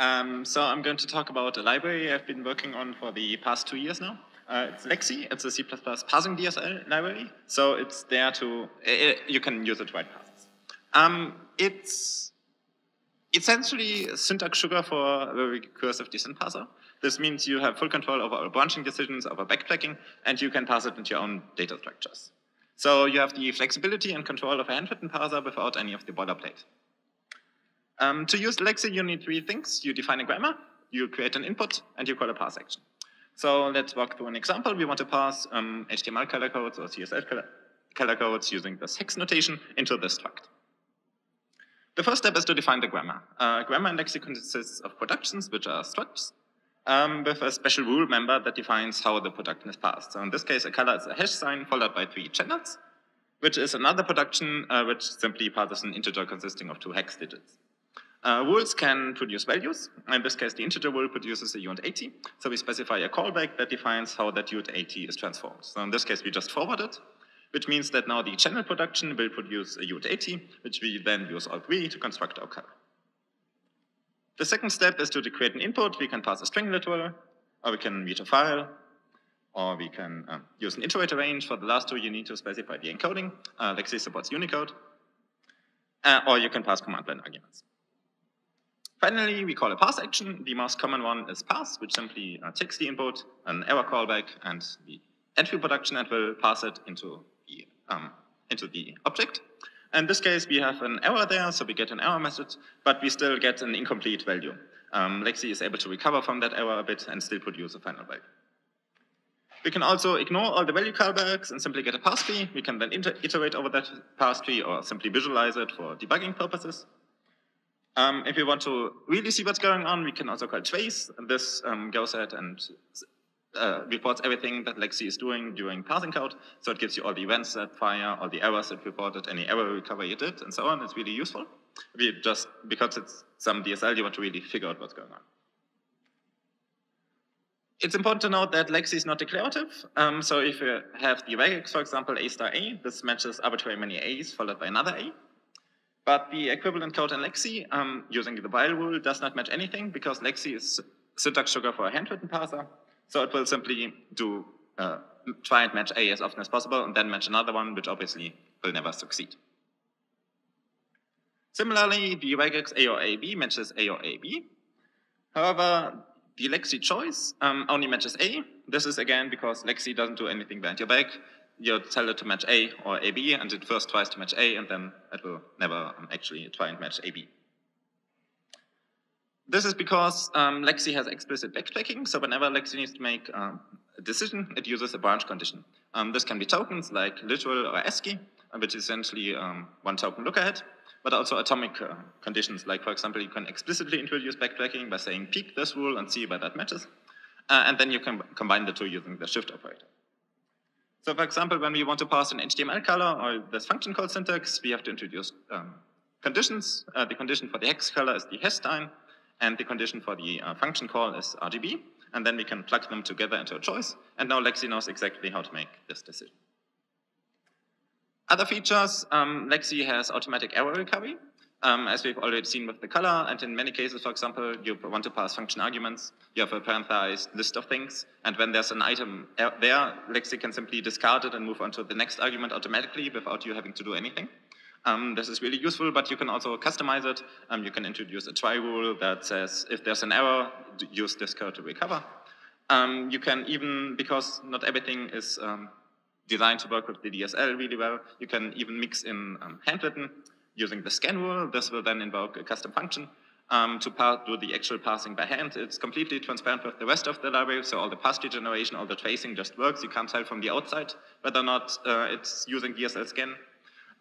Um, so I'm going to talk about a library I've been working on for the past two years now. Uh, it's lexy. It's a C++ parsing DSL library. So it's there to, it, you can use it to write parsers. Um, it's essentially syntax sugar for a recursive descent parser. This means you have full control over branching decisions, over backtracking, and you can parse it into your own data structures. So you have the flexibility and control of a handwritten parser without any of the boilerplate. Um, to use lexy, you need three things. You define a grammar, you create an input, and you call a parse action. So let's walk through an example. We want to parse um, HTML color codes or CSS color, color codes using this hex notation into this struct. The first step is to define the grammar. Uh, grammar in lexy consists of productions, which are structs, um, with a special rule member that defines how the production is passed. So in this case, a color is a hash sign followed by three channels, which is another production uh, which simply passes an integer consisting of two hex digits. Uh, rules can produce values. In this case, the integer rule produces a uint8_t. So we specify a callback that defines how that uint8_t is transformed. So in this case, we just forward it, which means that now the channel production will produce a uint8_t, which we then use alt3 to construct our color. The second step is to create an input. We can pass a string literal, or we can read a file, or we can um, use an iterator range. For the last two, you need to specify the encoding. Uh, lexy supports Unicode. Uh, or you can pass command line arguments. Finally, we call a pass action. The most common one is pass, which simply uh, takes the input, an error callback, and the entry production, and will pass it into the, um, into the object. In this case, we have an error there, so we get an error message, but we still get an incomplete value. Um, lexy is able to recover from that error a bit and still produce a final value. We can also ignore all the value callbacks and simply get a parse tree. We can then iterate over that parse tree or simply visualize it for debugging purposes. Um, if you want to really see what's going on, we can also call trace. This um, goes ahead and uh, reports everything that lexy is doing during parsing code. So it gives you all the events that fire, all the errors it reported, any error recovery it did, and so on. It's really useful. We just, because it's some DSL, you want to really figure out what's going on. It's important to note that lexy is not declarative. Um, so if you have the regex, for example, a star a, this matches arbitrary many a's followed by another a. But the equivalent code in lexy, um, using the while rule, does not match anything because lexy is syntax sugar for a handwritten parser. So it will simply do uh, try and match A as often as possible and then match another one, which obviously will never succeed. Similarly, the regex A or AB matches A or AB. However, the lexy choice um, only matches A. This is again because lexy doesn't do anything behind your back you tell it to match A or AB, and it first tries to match A, and then it will never um, actually try and match AB. This is because um, lexy has explicit backtracking, so whenever lexy needs to make um, a decision, it uses a branch condition. Um, this can be tokens like literal or ASCII, which is essentially um, one token look ahead, but also atomic uh, conditions, like for example, you can explicitly introduce backtracking by saying peek this rule and see where that matches, uh, and then you can combine the two using the shift operator. So for example, when we want to pass an HTML color or this function call syntax, we have to introduce um, conditions. Uh, the condition for the hex color is the hashtag, and the condition for the uh, function call is RGB, and then we can plug them together into a choice, and now lexy knows exactly how to make this decision. Other features, um, lexy has automatic error recovery um, as we've already seen with the color. And in many cases, for example, you want to pass function arguments, you have a parenthesized list of things, and when there's an item there, lexy can simply discard it and move on to the next argument automatically without you having to do anything. Um, this is really useful, but you can also customize it. Um, you can introduce a try rule that says if there's an error, use this code to recover. Um, you can even, because not everything is um, designed to work with the DSL really well, you can even mix in um, handwritten using the scan rule. This will then invoke a custom function um, to do the actual parsing by hand. It's completely transparent with the rest of the library, so all the parse generation, all the tracing just works. You can't tell from the outside whether or not uh, it's using DSL scan.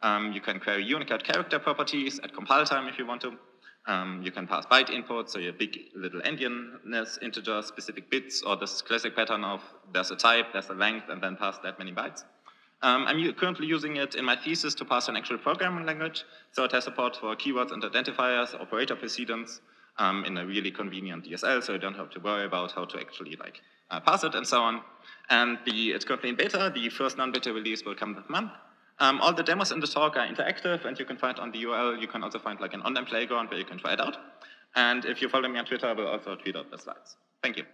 Um, you can query Unicode character properties at compile time if you want to. Um, you can pass byte input, so your big little endianness integer specific bits, or this classic pattern of there's a type, there's a length, and then pass that many bytes. Um, I'm currently using it in my thesis to pass an actual programming language, so it has support for keywords and identifiers, operator precedence, um, in a really convenient DSL, so you don't have to worry about how to actually like uh, pass it and so on. And the, it's currently in beta. The first non-beta release will come this month. Um, all the demos in the talk are interactive, and you can find on the URL, you can also find like an online playground where you can try it out. And if you follow me on Twitter, I will also tweet out the slides. Thank you.